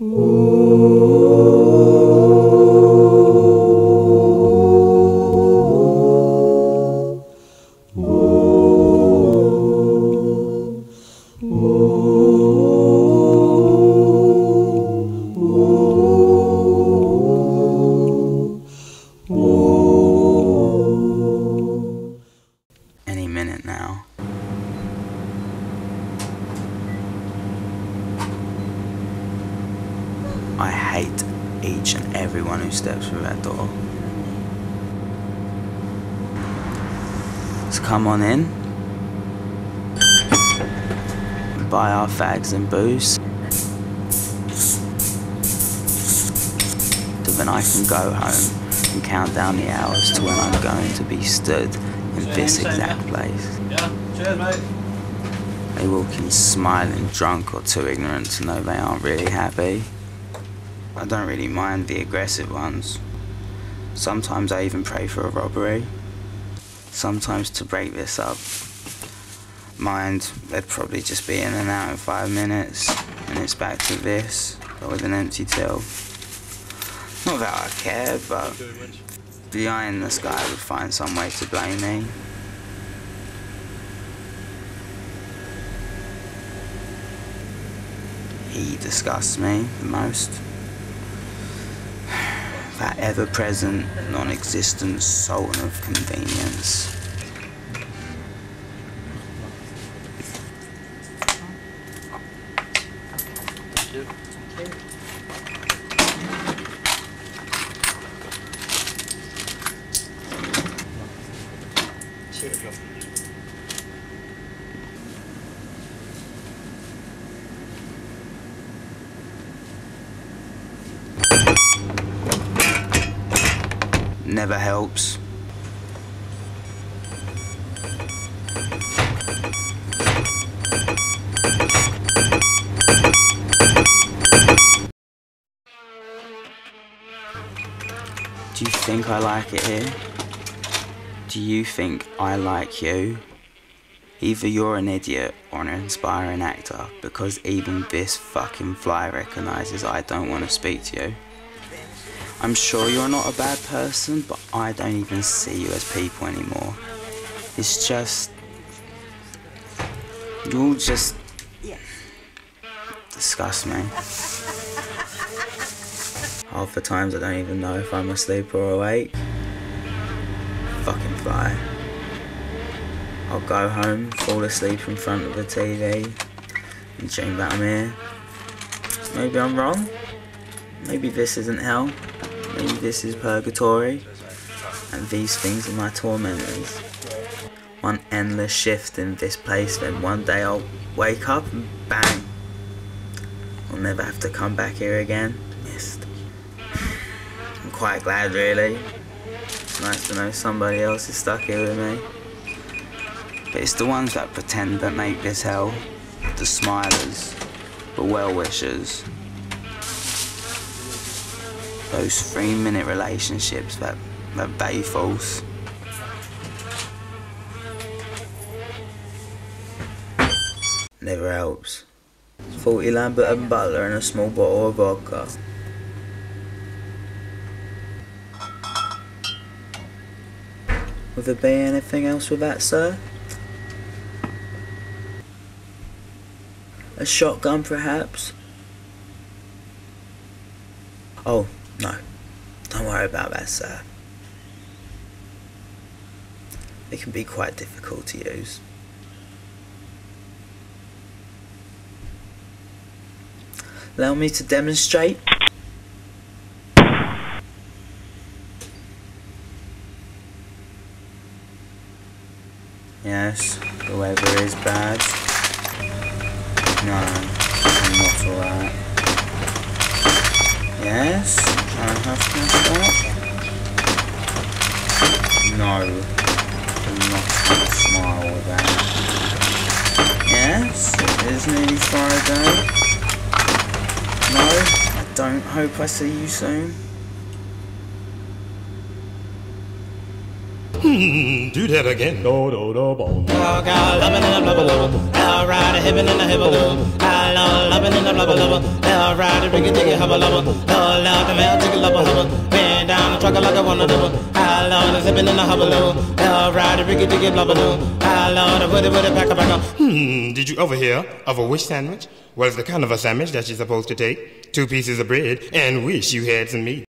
Any hate each and everyone who steps through that door. So come on in. Buy our fags and booze. So then I can go home and count down the hours to when I'm going to be stood in this exact place. Yeah, cheers, mate. They walk in smiling, drunk or too ignorant to know they aren't really happy. I don't really mind the aggressive ones. Sometimes I even pray for a robbery. Sometimes to break this up. Mind, they'd probably just be in and out in five minutes, and it's back to this, but with an empty till. Not that I care, but the eye in the sky would find some way to blame me. He disgusts me the most. That ever present, non existent sultan of convenience. Never helps. Do you think I like it here? Do you think I like you? Either you're an idiot or an inspiring actor because even this fucking fly recognizes I don't want to speak to you. I'm sure you're not a bad person, but I don't even see you as people anymore. It's just. You all just. disgust me. Half the times I don't even know if I'm asleep or awake. Fucking fly. I'll go home, fall asleep in front of the TV, and dream that I'm here. Maybe I'm wrong. Maybe this isn't hell. This is purgatory. And these things are my tormentors. One endless shift in this place, then one day I'll wake up and bang. I'll never have to come back here again. Missed. I'm quite glad, really. It's nice to know somebody else is stuck here with me. But it's the ones that pretend that make this hell. The smilers. The well-wishers. Those three-minute relationships that, that bay false. Never helps. 40 Lambert and Butler and a small bottle of vodka. Would there be anything else with that, sir? A shotgun, perhaps? Oh, no. Don't worry about that, sir. It can be quite difficult to use. Allow me to demonstrate. Yes, the weather is bad. No, I'm alright. Yes, I have to stop. No, I'm not going to smile with that. Yes, it is nearly Friday. No, I don't hope I see you soon. Do that again. Do do do boom. All right, a hippin' and a hip Lord, loving the lubba. Hell ride the riggy diggy hubba lubba. Lord, love the male jiggy lubba hubba. Man down the trucker like I wanna do. Hell Lord, I'm zipping in the hubba lubba. Hell ride the riggy diggy blubba loo. Hell Lord, I'm woody woody pack a pack Hmm, did you ever hear of a wish sandwich? Well, it's the kind of a sandwich that you're supposed to take two pieces of bread and wish you had some meat.